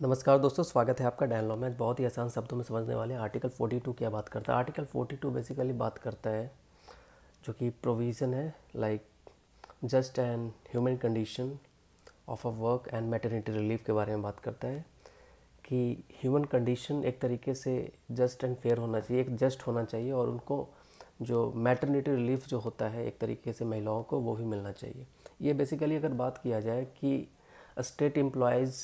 नमस्कार दोस्तों, स्वागत है आपका डायलॉ में। बहुत ही आसान शब्दों में समझने वाले आर्टिकल 42 क्या बात करता है। आर्टिकल 42 बेसिकली बात करता है जो कि प्रोविज़न है like just and human condition of a work and maternity relief के बारे में बात करता है कि ह्यूमन कंडीशन एक तरीके से जस्ट एंड फेयर होना चाहिए, एक जस्ट होना चाहिए और उनको जो मैटरनिटी रिलीफ जो होता है एक तरीके से महिलाओं को वो भी मिलना चाहिए। ये बेसिकली अगर बात किया जाए कि स्टेट एम्प्लॉयज़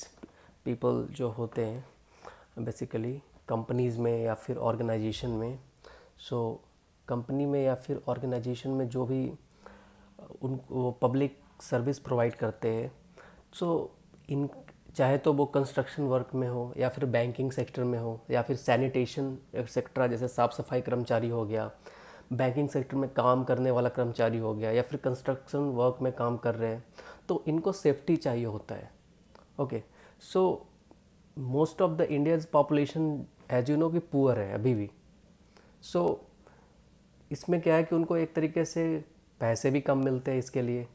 पीपल जो होते हैं बेसिकली कंपनीज़ में या फिर ऑर्गेनाइजेशन में सो so, कंपनी में या फिर ऑर्गेनाइजेशन में जो भी उन वो पब्लिक सर्विस प्रोवाइड करते हैं सो so, इन चाहे तो वो कंस्ट्रक्शन वर्क में हो या फिर बैंकिंग सेक्टर में हो या फिर सैनिटेशन सेक्टर जैसे साफ़ सफ़ाई कर्मचारी हो गया बैंकिंग सेक्टर में काम करने वाला कर्मचारी हो गया या फिर कंस्ट्रक्शन वर्क में काम कर रहे हैं तो इनको सेफ्टी चाहिए होता है okay okay. So most of the India's population as you know कि पुअर है अभी भी। सो so, इसमें क्या है कि उनको एक तरीके से पैसे भी कम मिलते हैं इसके लिए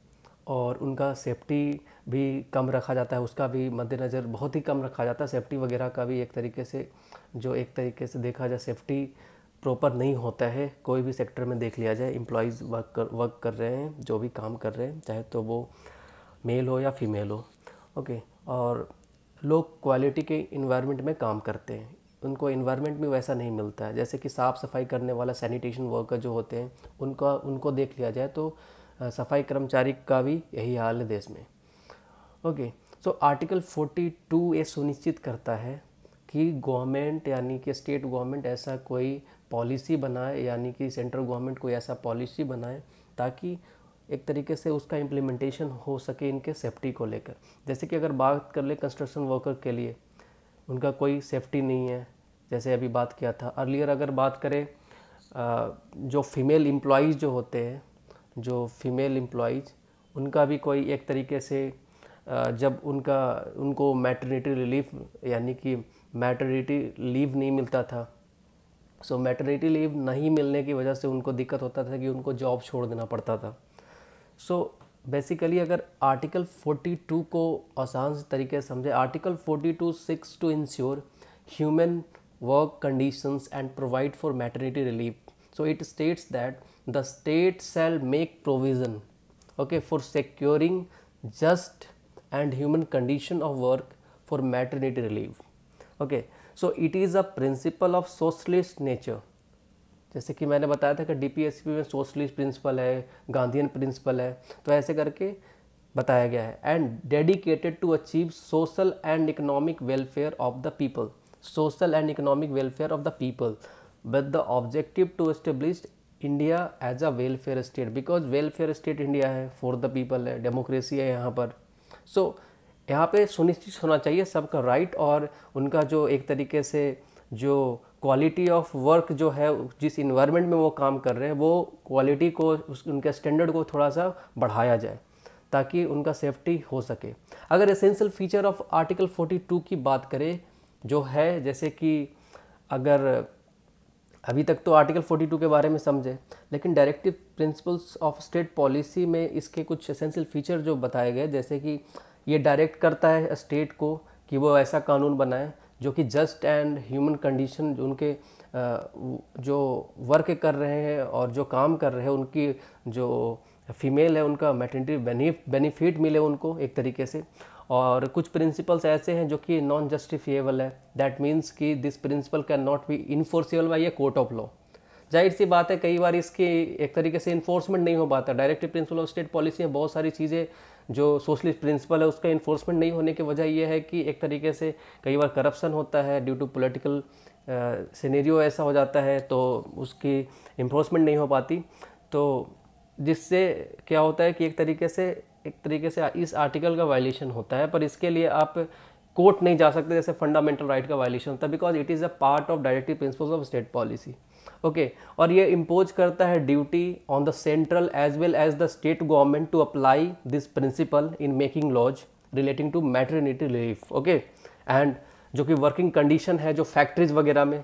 और उनका सेफ्टी भी कम रखा जाता है उसका भी मद्देनज़र बहुत ही कम रखा जाता है। सेफ्टी वगैरह का भी एक तरीके से जो एक तरीके से देखा जाए सेफ्टी प्रॉपर नहीं होता है। कोई भी सेक्टर में देख लिया जाए एम्प्लॉयज़ वर्क कर वर्क कर रहे हैं जो भी काम कर रहे हैं चाहे तो वो मेल हो या फीमेल हो ओके और लोग क्वालिटी के इन्वायरमेंट में काम करते हैं। उनको इन्वायरमेंट में वैसा नहीं मिलता है। जैसे कि साफ़ सफ़ाई करने वाला सैनिटेशन वर्कर जो होते हैं, उनका, उनको देख लिया जाए तो सफ़ाई कर्मचारी का भी यही हाल है देश में। ओके सो आर्टिकल 42 ये सुनिश्चित करता है कि गवर्नमेंट यानी कि स्टेट गवर्नमेंट ऐसा कोई पॉलिसी बनाए, यानी कि सेंट्रल गवर्नमेंट कोई ऐसा पॉलिसी बनाए ताकि एक तरीके से उसका इम्प्लीमेंटेशन हो सके इनके सेफ्टी को लेकर। जैसे कि अगर बात कर ले कंस्ट्रक्शन वर्कर के लिए, उनका कोई सेफ्टी नहीं है। जैसे अभी बात किया था अर्लियर अगर बात करें जो फीमेल एम्प्लॉज़ जो होते हैं, जो फीमेल एम्प्लॉज़ उनका भी कोई एक तरीके से जब उनका, उनको मैटरनिटी रिलीफ यानी कि मैटरनिटी लीव नहीं मिलता था सो मैटरनिटी लीव नहीं मिलने की वजह से उनको दिक्कत होता था कि उनको जॉब छोड़ देना पड़ता था। सो बेसिकली अगर आर्टिकल 42 को आसान तरीके से समझे article 42 six to ensure human work conditions and provide for maternity relief so it states that the state shall make provision okay for securing just and human condition of work for maternity relief okay so it is a principle of socialist nature जैसे कि मैंने बताया था कि DPSP में socialist principle है Gandhian principle है तो ऐसे करके बताया गया है। And dedicated to achieve social and economic welfare of the people social and economic welfare of the people with the objective to establish India as a welfare state because welfare state India है for the people है democracy है यहाँ पर। सो so, यहाँ पे सुनिश्चित होना चाहिए सबका राइट और उनका जो एक तरीके से जो क्वालिटी ऑफ़ वर्क जो है, जिस इन्वायरमेंट में वो काम कर रहे हैं, वो क्वालिटी को उनके स्टैंडर्ड को थोड़ा सा बढ़ाया जाए, ताकि उनका सेफ्टी हो सके। अगर एसेंशियल फीचर ऑफ़ आर्टिकल 42 की बात करें, जो है, जैसे कि अगर अभी तक तो आर्टिकल 42 के बारे में समझे, लेकिन directive principles of state policy में इसके कुछ एसेंशियल फीचर जो बताए गए, जैसे कि ये डायरेक्ट करता है स्टेट को कि वो ऐसा कानून बनाए जो कि जस्ट एंड ह्यूमन कंडीशन उनके जो वर्क कर रहे हैं और जो काम कर रहे हैं, उनकी जो फीमेल है, उनका मैटर्निटी बेनिफिट मिले उनको एक तरीके से। और कुछ प्रिंसिपल्स ऐसे हैं जो कि नॉन जस्टिफिएबल है। दैट मीन्स कि this principle can not be enforceable by a court of law ज़ाहिर सी बात है, कई बार इसकी एक तरीके से इन्फोर्समेंट नहीं हो पाता। Directive principle of state policy में बहुत सारी चीज़ें जो सोशलिस्ट प्रिंसिपल है, उसका इन्फोर्समेंट नहीं होने की वजह यह है कि एक तरीके से कई बार करप्शन होता है ड्यू टू पोलिटिकल सिनेरियो ऐसा हो जाता है तो उसकी इन्फोर्समेंट नहीं हो पाती। तो जिससे क्या होता है कि एक तरीके से, एक तरीके से इस आर्टिकल का वायलेशन होता है, पर इसके लिए आप कोर्ट नहीं जा सकते, जैसे फंडामेंटल राइट का वायलेशन होता है because it is a part of directive principles of state policy okay और ये इम्पोज करता है duty on the central as well as the state government to apply this principle in making laws relating to maternity relief okay and जो कि working condition है, जो factories वगैरह में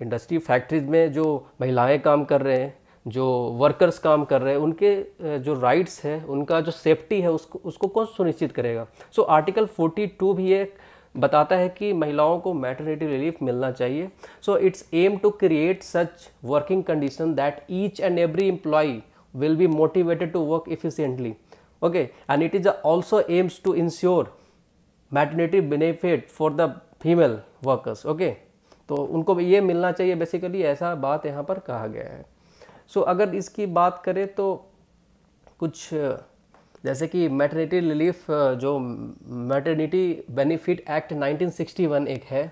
इंडस्ट्री फैक्ट्रीज में जो महिलाएँ काम कर रहे हैं, जो वर्कर्स काम कर रहे हैं, उनके जो राइट्स है, उनका जो सेफ्टी है, उसको उसको कौन सुनिश्चित करेगा? सो आर्टिकल 42 भी एक बताता है कि महिलाओं को मैटरनिटी रिलीफ मिलना चाहिए। So it's aim to create such working condition that each and every employee will be motivated to work efficiently okay and it is also aims to ensure maternity benefit for the female workers okay तो उनको ये मिलना चाहिए। Basically ऐसा बात यहाँ पर कहा गया है। सो so, अगर इसकी बात करें तो कुछ जैसे कि मैटरनिटी रिलीफ जो मैटरनिटी बेनिफिट एक्ट 1961 एक है।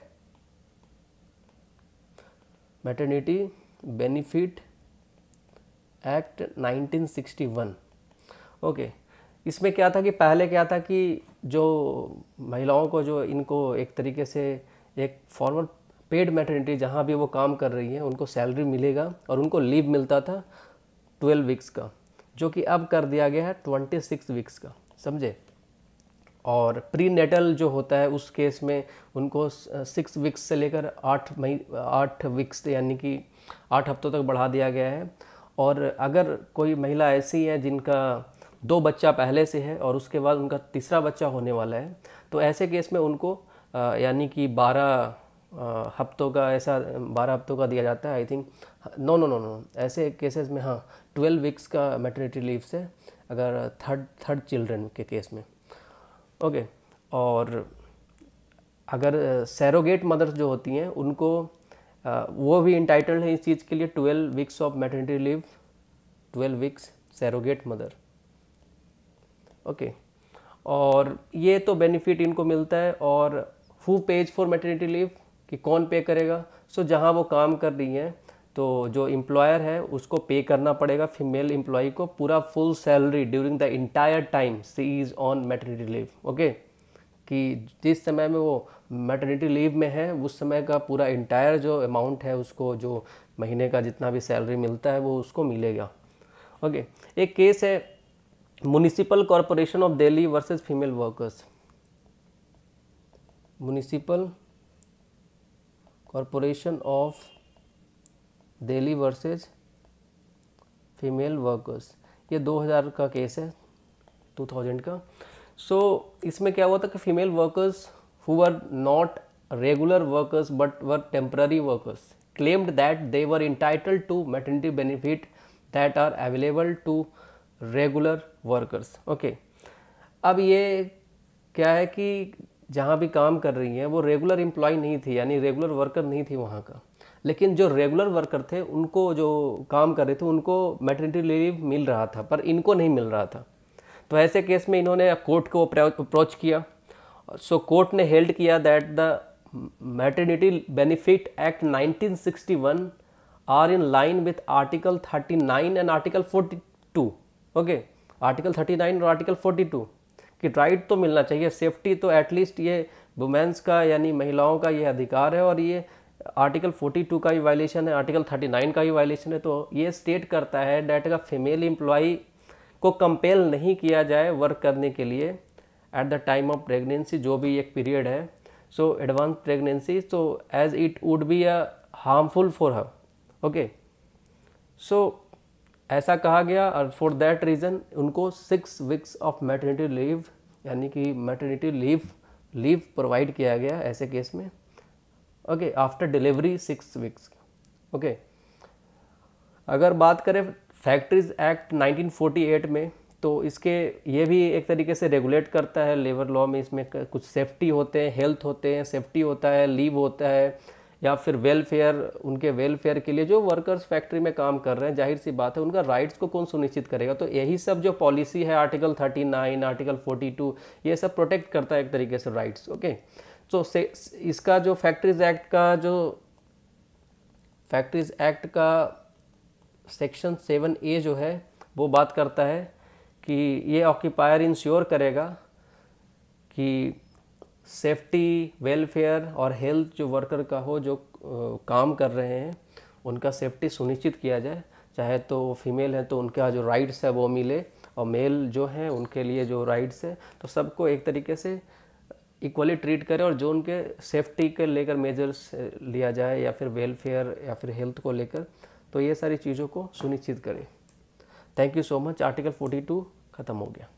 मैटरनिटी बेनिफिट एक्ट 1961 ओके इसमें क्या था कि पहले क्या था कि जो महिलाओं को जो इनको एक तरीके से एक फॉर्मल पेड मैटरनिटी जहाँ भी वो काम कर रही हैं, उनको सैलरी मिलेगा और उनको लीव मिलता था ट्वेल्व वीक्स का। जो कि अब कर दिया गया है ट्वेंटी सिक्स वीक्स का, समझे? और प्री नेटल जो होता है, उस केस में उनको सिक्स वीक्स से लेकर आठ मई आठ वीक्स यानी कि आठ हफ्तों तक बढ़ा दिया गया है। और अगर कोई महिला ऐसी है, जिनका दो बच्चा पहले से है और उसके बाद उनका तीसरा बच्चा होने वाला है तो ऐसे केस में उनको यानी कि बारह हफ्तों का ऐसा, बारह हफ्तों का दिया जाता है I think no no no no ऐसे केसेस में हाँ ट्वेल्व वीक्स का मेटर्निटी लीव से अगर थर्ड थर्ड चिल्ड्रन के केस में। ओके और अगर सैरोगेट मदर्स जो होती हैं, उनको वो भी इंटाइटल्ड है इस चीज़ के लिए twelve weeks of maternity leave twelve weeks surrogate mother okay और ये तो बेनिफिट इनको मिलता है, और who pays for maternity leave कि कौन पे करेगा? सो so, जहाँ वो काम कर रही हैं तो जो एम्प्लॉयर है उसको पे करना पड़ेगा फीमेल एम्प्लॉय को पूरा full salary during the entire time she is on maternity leave okay कि जिस समय में वो मेटर्निटी लीव में है उस समय का पूरा इंटायर जो अमाउंट है उसको जो महीने का जितना भी सैलरी मिलता है वो उसको मिलेगा ओके okay. एक केस है municipal corporation of Delhi versus female workers municipal corporation of Delhi versus female workers ये 2000 का केस है 2000 का। सो so, इसमें क्या हुआ था कि female workers who are not regular workers but were temporary workers claimed that they were entitled to maternity benefit that are available to regular workers okay अब ये क्या है कि जहाँ भी काम कर रही हैं, वो रेगुलर एम्प्लॉय नहीं थी, यानी रेगुलर वर्कर नहीं थी वहाँ का। लेकिन जो रेगुलर वर्कर थे, उनको जो काम कर रहे थे, उनको मेटर्निटी लीव मिल रहा था, पर इनको नहीं मिल रहा था। तो ऐसे केस में इन्होंने कोर्ट को अप्रोच किया। सो कोर्ट ने हेल्ड किया that the maternity benefit act 1961 are in line with article 39 and article 42 okay article 39 और आर्टिकल 42 कि राइट तो मिलना चाहिए। सेफ्टी तो एटलीस्ट ये वुमेंस का यानी महिलाओं का ये अधिकार है और ये आर्टिकल 42 का भी वायलेशन है आर्टिकल 39 का भी वायलेशन है। तो ये स्टेट करता है डेट का फीमेल एम्प्लॉय को कंपेल नहीं किया जाए वर्क करने के लिए at the time of pregnancy जो भी एक पीरियड है so advance pregnancy so as it would be a harmful for her okay so ऐसा कहा गया और फॉर दैट रीज़न उनको six weeks of maternity leave यानी कि मैटर्निटी लीव लीव प्रोवाइड किया गया ऐसे केस में। Okay after delivery six weeks okay अगर बात करें फैक्ट्रीज एक्ट 1948 में तो इसके ये भी एक तरीके से रेगुलेट करता है लेबर लॉ में, इसमें कुछ सेफ्टी होते हैं हेल्थ होते हैं सेफ्टी होता है लीव होता है। या फिर वेलफेयर उनके वेलफेयर के लिए जो वर्कर्स फैक्ट्री में काम कर रहे हैं, ज़ाहिर सी बात है, उनका राइट्स को कौन सुनिश्चित करेगा? तो यही सब जो पॉलिसी है आर्टिकल 39 आर्टिकल 42 ये सब प्रोटेक्ट करता है एक तरीके से राइट्स ओके तो इसका जो फैक्ट्रीज एक्ट का जो फैक्ट्रीज एक्ट का सेक्शन सेवन ए जो है, वो बात करता है कि ये ऑक्यूपायर इंश्योर करेगा कि सेफ्टी, वेलफेयर और हेल्थ जो वर्कर का हो, जो काम कर रहे हैं, उनका सेफ्टी सुनिश्चित किया जाए। चाहे तो फीमेल है तो उनका जो राइट्स है वो मिले और मेल जो हैं उनके लिए जो राइट्स है तो सबको एक तरीके से इक्वली ट्रीट करें और जो उनके सेफ्टी के लेकर मेजर्स लिया जाए या फिर वेलफेयर या फिर हेल्थ को लेकर तो ये सारी चीज़ों को सुनिश्चित करें। Thank you so much. Article 42 ख़त्म हो गया।